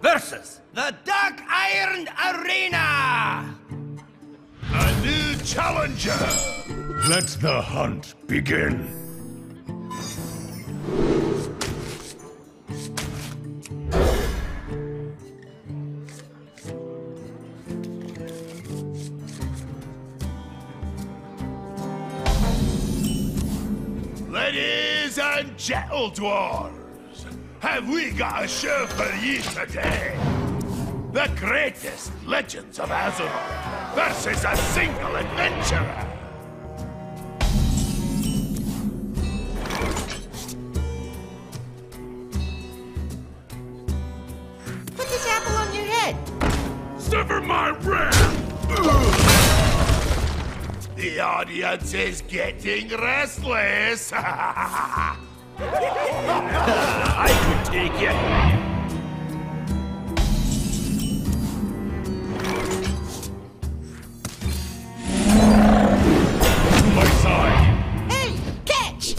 Versus the Dark Iron Arena! A new challenger! Let the hunt begin. Ladies and gentle dwarves, have we got a show for ye today? The greatest legends of Azeroth versus a single adventurer! Put this apple on your head. Sever my ram! The audience is getting restless! I could take it. My side! Hey, catch!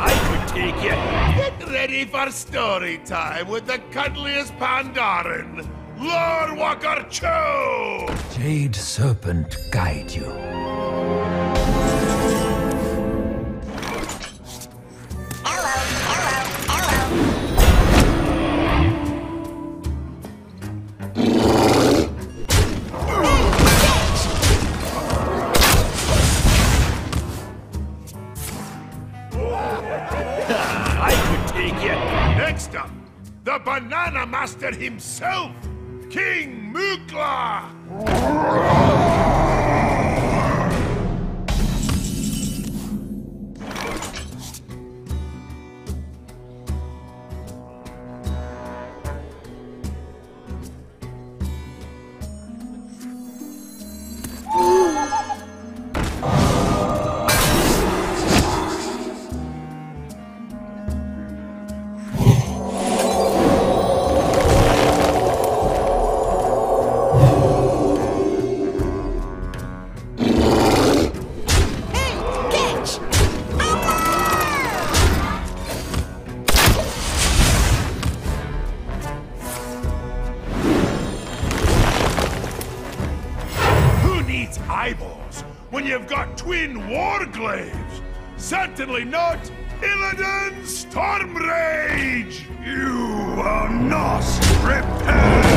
I could take it. Get ready for story time with the cuddliest Pandaren, Lorewalker Cho! Jade Serpent guide you. Hello, hello, hello. I could take it. Next up, the Banana Master himself, King Mukla! Needs eyeballs when you've got twin warglaives? Certainly not Illidan Stormrage! You are not repel!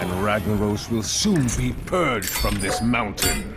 And Ragnaros will soon be purged from this mountain.